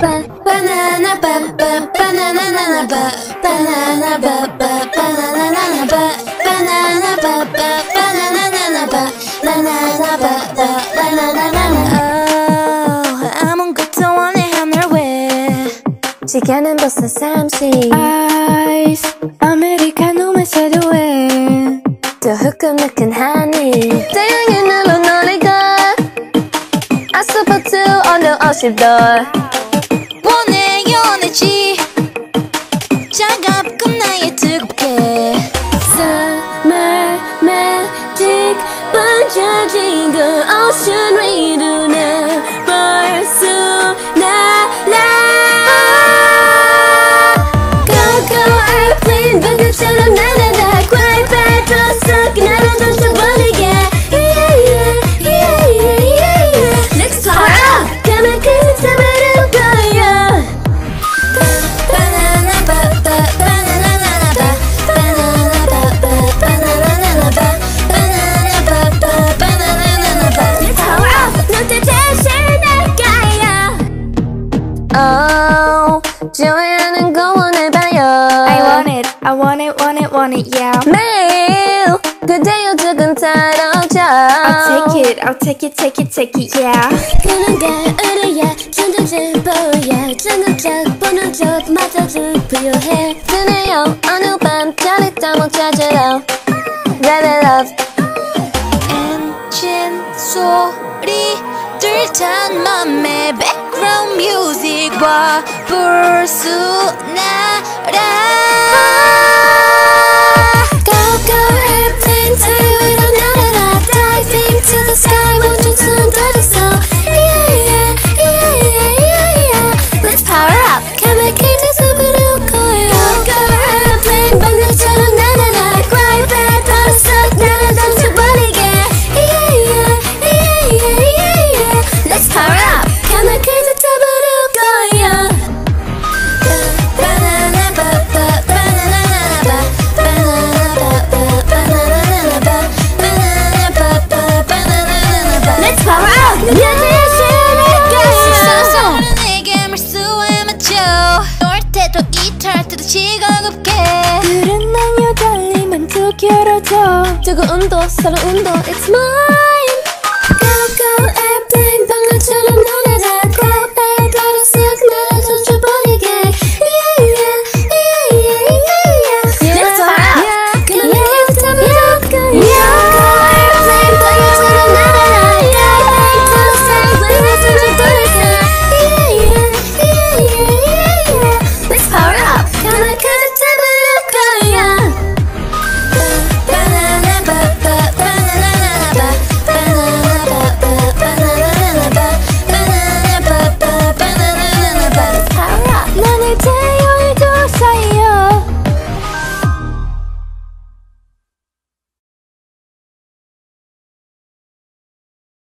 ba banana ba ba banana ba banana ba ba banana ba banana ba ba banana ba banana ba ba banana Oh, 아무것도 원해 하늘 왜 시간은 벌써 잠시 아이스 아메리카노 마셔도 또 후끈후끈하니 태양이 날로 너리가 아스팔트 어느 50 Berjanji ke ocean rindu now 좋아하는 거 원해봐요 I want it I want it want it want it yeah 매일 그대여 두근타러져 I'll take it I'll take it take it take it yeah 그는 가을이야 천재질 보여 중국적 보는 적 맞아도 부여해 그네요 어느 밤 짜릿함 못 찾으러 Red love 엔진 소리들 탄 맘에 background music과 불수 날아 그런 난 여달리만 두 결어져 두고 운도 서로 운도 It's my